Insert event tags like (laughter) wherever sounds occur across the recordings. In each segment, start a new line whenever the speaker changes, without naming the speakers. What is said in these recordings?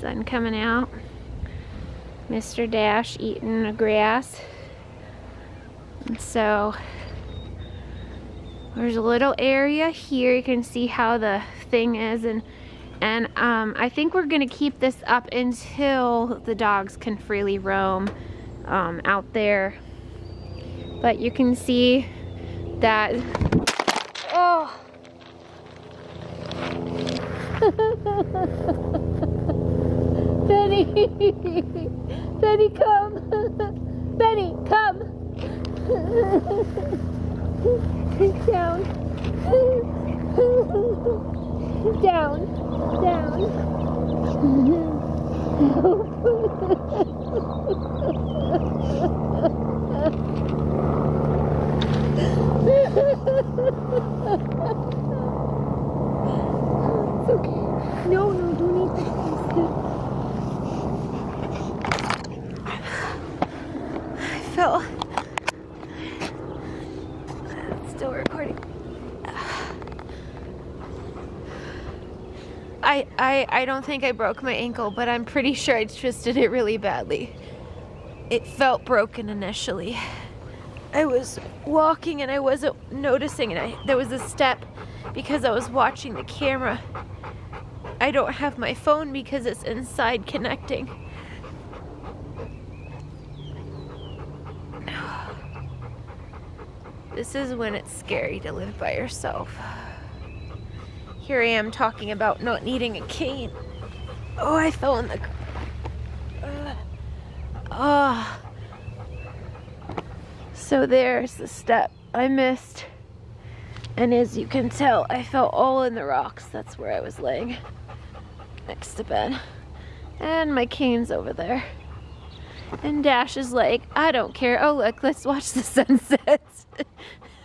Sun coming out. Mr. Dash eating the grass. And so there's a little area here. You can see how the thing is and and um, I think we're gonna keep this up until the dogs can freely roam um, out there. But you can see that, oh. (laughs) Benny, Benny come, Benny come. Down. Down. Down. it's okay. No, no, don't eat that. I felt still recording. I, I, I don't think I broke my ankle, but I'm pretty sure I twisted it really badly. It felt broken initially. I was walking and I wasn't noticing and I there was a step because I was watching the camera. I don't have my phone because it's inside connecting. (sighs) This is when it's scary to live by yourself. Here I am talking about not needing a cane. Oh, I fell in the. Uh, oh. So there's the step I missed. And as you can tell, I fell all in the rocks. That's where I was laying next to Ben. And my cane's over there. And Dash is like, I don't care. Oh, look, let's watch the (laughs) sunset.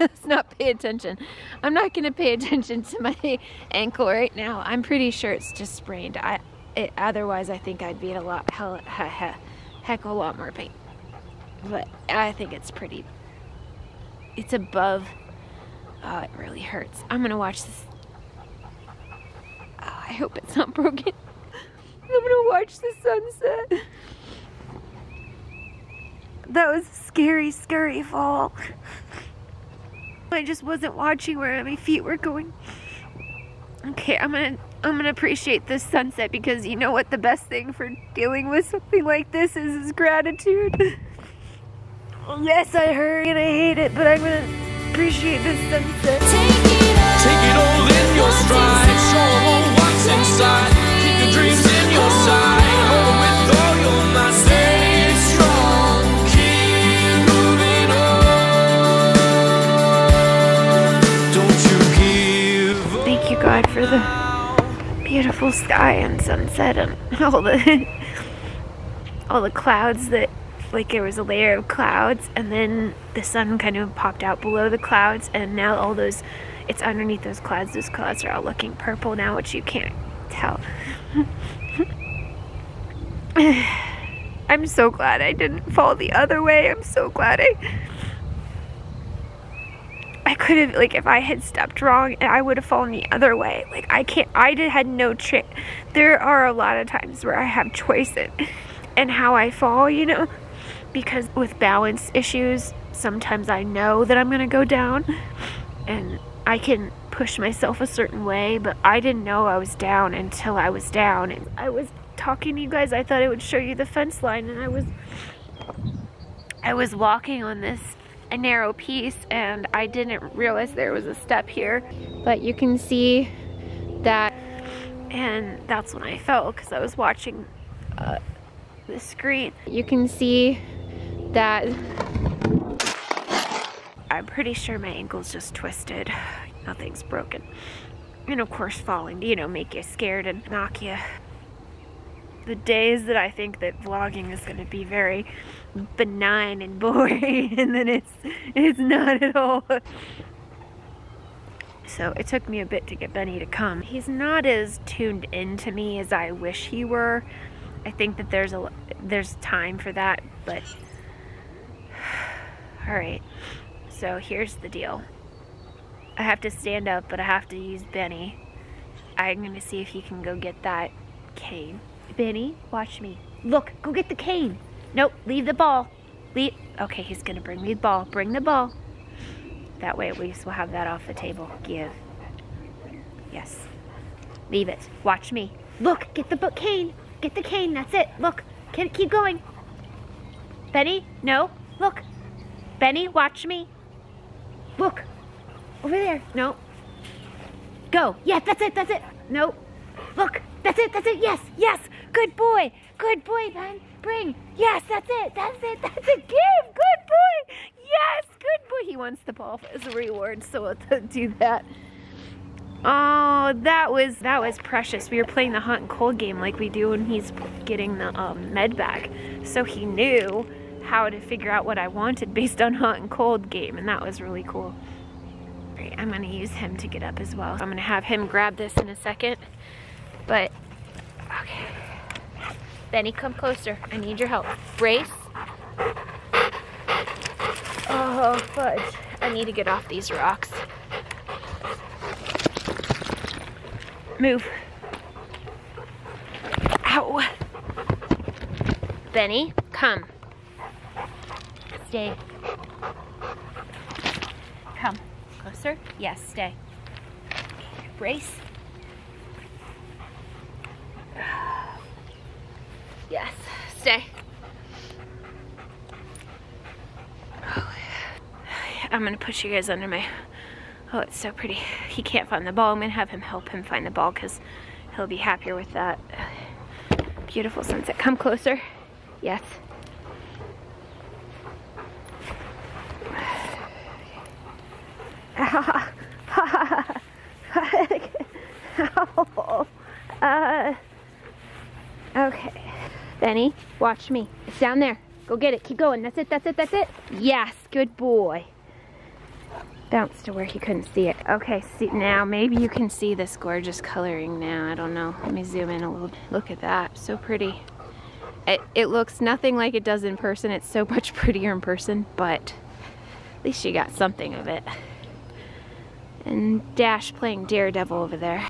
Let's (laughs) not pay attention. I'm not going to pay attention to my ankle right now. I'm pretty sure it's just sprained. I, it, otherwise, I think I'd be in a lot, hell, he, (laughs) he, heck a lot more pain. But I think it's pretty, it's above, oh, it really hurts. I'm going to watch this. Oh, I hope it's not (laughs) broken. I'm going to watch the sunset. That was a scary, scary fall. I just wasn't watching where my feet were going. Okay, I'm gonna I'm gonna appreciate this sunset because you know what the best thing for dealing with something like this is is gratitude. (laughs) yes, I heard and I hate it, but I'm gonna appreciate this sunset.
Take it all in your stride, show 'em what's inside. Keep your dreams in your sight,
God for the beautiful sky and sunset and all the (laughs) all the clouds that like there was a layer of clouds and then the sun kind of popped out below the clouds and now all those it's underneath those clouds. Those clouds are all looking purple now which you can't tell. (sighs) I'm so glad I didn't fall the other way. I'm so glad I I could have like if I had stepped wrong and I would have fallen the other way. Like I can't I did had no trick there are a lot of times where I have choice in and how I fall you know? Because with balance issues sometimes I know that I'm gonna go down and I can push myself a certain way but I didn't know I was down until I was down. And I was talking to you guys I thought I would show you the fence line and I was I was walking on this a narrow piece and I didn't realize there was a step here. But you can see that and that's when I fell because I was watching uh, the screen. You can see that I'm pretty sure my ankle's just twisted. Nothing's broken. And of course falling you know make you scared and knock you. The days that I think that vlogging is going to be very benign and boring (laughs) and then it's it's not at all. So it took me a bit to get Benny to come. He's not as tuned into me as I wish he were. I think that there's a there's time for that but (sighs) all right. So here's the deal. I have to stand up but I have to use Benny. I'm gonna see if he can go get that cane. Benny, watch me. Look, go get the cane. Nope, leave the ball. Leave. Okay, he's gonna bring me the ball. Bring the ball. That way at least we'll have that off the table. Give. Yes. Leave it. Watch me. Look, get the book cane. Get the cane. That's it. Look. Keep keep going. Benny, no. Look. Benny, watch me. Look. Over there. No. Go. Yes, that's it. That's it. No. Look. That's it. That's it. Yes. Yes. Good boy. Good boy, Ben. Bring. Yes, that's it. That's it. (laughs) That's a Give. Good boy. Yes. Good boy. He wants the ball as a reward, so we'll (laughs) do that. Oh, that was that was precious. We were playing the hot and cold game like we do when he's getting the um, med bag. So he knew how to figure out what I wanted based on hot and cold game, and that was really cool. I'm gonna use him to get up as well. I'm gonna have him grab this in a second, but. Benny, come closer. I need your help. Brace. Oh, fudge. I need to get off these rocks. Move. Ow. Benny, come. Stay. Come. Closer? Yes, stay. Brace. Yes, stay. I'm gonna push you guys under my Oh, it's so pretty. He can't find the ball. I'm gonna have him help him find the ball because he'll be happier with that. Beautiful sunset. Come closer. Yes. uh, (laughs) okay. Benny, watch me. It's down there. Go get it. Keep going. That's it. That's it. That's it. Yes. Good boy bounced to where he couldn't see it. Okay, see now maybe you can see this gorgeous coloring now. I don't know. Let me zoom in a little. Look at that. So pretty. It, it looks nothing like it does in person. It's so much (laughs) prettier in person, but at least you got something of it. And Dash playing Daredevil over there.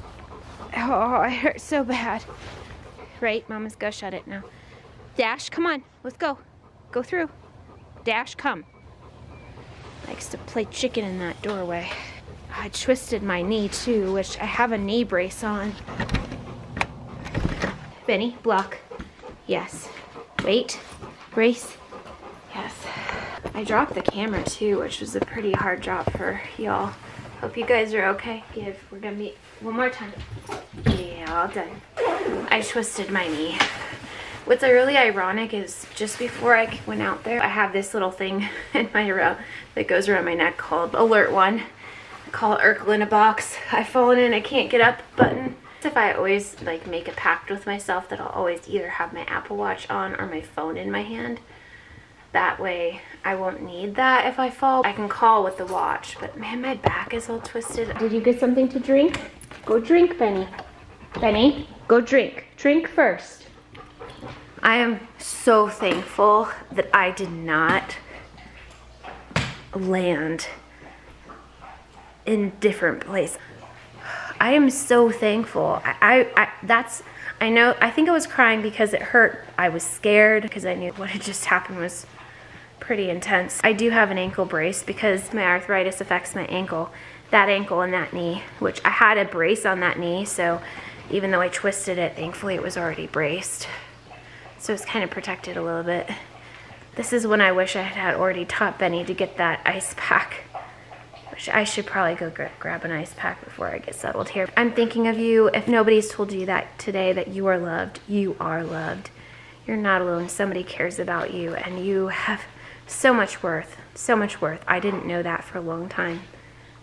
Oh, it hurts so bad. Right, Mama's gonna shut it now. Dash, come on, let's go. Go through. Dash, come likes to play chicken in that doorway. I twisted my knee too, which I have a knee brace on. Benny, block. Yes. Wait. Brace. Yes. I dropped the camera too, which was a pretty hard drop for y'all. Hope you guys are okay. Give. We're gonna meet one more time. Yeah, all done. I twisted my knee. What's really ironic is just before I went out there, I have this little thing (laughs) in my row that goes around my neck called Alert One. I call it Urkel in a box. I've fallen in, I can't get up button. If I always like make a pact with myself that I'll always either have my Apple Watch on or my phone in my hand. That way I won't need that if I fall. I can call with the watch, but man, my back is all twisted. Did you get something to drink? Go drink, Benny. Benny, go drink. Drink first. I am so thankful that I did not land in different place. I am so thankful. I, I, I, that's I know I think I was crying because it hurt. I was scared because I knew (laughs) what had just happened was pretty intense. I do have an ankle brace because my arthritis affects my ankle, that ankle and that knee, which I had a brace on that knee, so even though I twisted it, thankfully it was already braced so it's kind of protected a little bit. This is when I wish I had already taught Benny to get that ice pack. Which I should probably go grab an ice pack before I get settled here. I'm thinking of you. If nobody's told you that today, that you are loved, you are loved. You're not alone. Somebody cares about you and you have so much worth, so much worth. I didn't know that for a long time.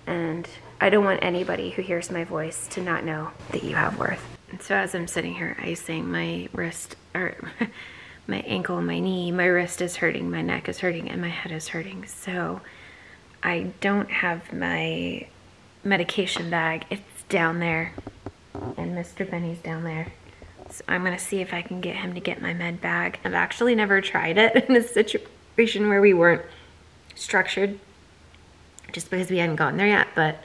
And I don't want anybody who hears my voice to not know that you have worth. So as I'm sitting here icing my wrist, or (laughs) my ankle, my knee, my wrist is hurting, my neck is hurting, and my head is hurting. So I don't have my medication bag. It's down there, and Mr. Benny's down there. So I'm gonna see if I can get him to get my med bag. I've actually never tried it (laughs) in a situation where we weren't structured, just because we hadn't gotten there yet, but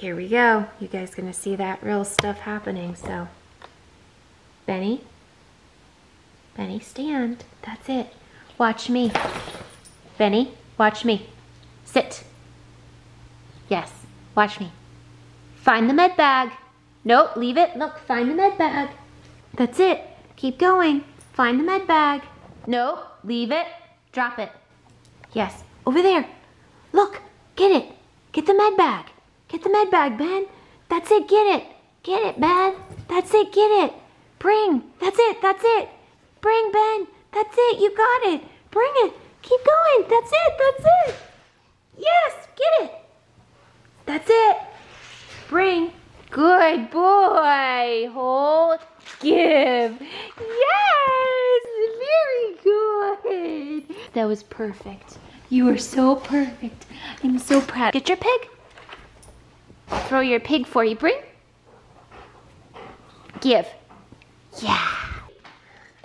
here we go. You guys gonna see that real stuff happening, so. Benny,
Benny, stand. That's it. Watch me. Benny, watch me. Sit. Yes, watch me. Find the med bag. Nope, leave it. Look, find the med bag. That's it. Keep going. Find the med bag. Nope, leave it. Drop it. Yes, over there. Look, get it. Get the med bag. Get the med bag, Ben. That's it, get it. Get it, Ben. That's it, get it. Bring. That's it, that's it. Bring, Ben. That's it, you got it. Bring it. Keep going. That's it, that's it. Yes, get it. That's it. Bring. Good boy. Hold. Give. Yes. Very good. That was perfect. You were so perfect. I'm so proud. Get your pig. Throw your pig for you. Bring. Give. Yeah.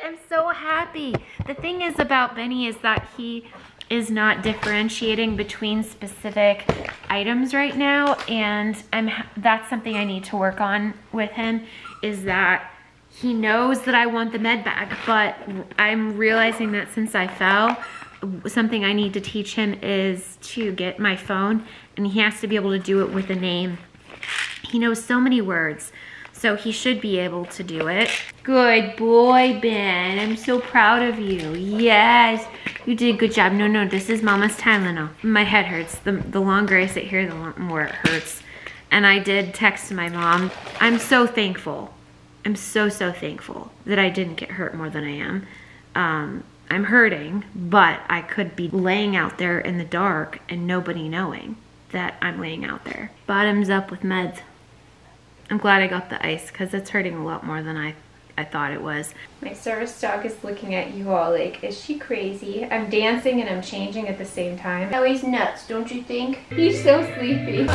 I'm so happy. The thing is about Benny is that he is not differentiating between specific items right now and I'm that's something I need to work on with him is that he knows that I want the med bag but I'm realizing that since I fell something I need to teach him is to get my phone and he has to be able to do it with a name. He knows so many words. So he should be able to do it. Good boy, Ben. I'm so proud of you. Yes, you did a good job. No, no, this is Mama's Tylenol. My head hurts. The, the longer I sit here, the more it hurts. And I did text my mom. I'm so thankful. I'm so, so thankful that I didn't get hurt more than I am. Um, I'm hurting, but I could be laying out there in the dark and nobody knowing that I'm laying out there. Bottoms up with meds. I'm glad I got the ice because it's hurting a lot more than I, I thought it was. My service dog is looking at you all like, is she crazy? I'm dancing and I'm changing at the same time. Now he's nuts, don't you think? He's so sleepy.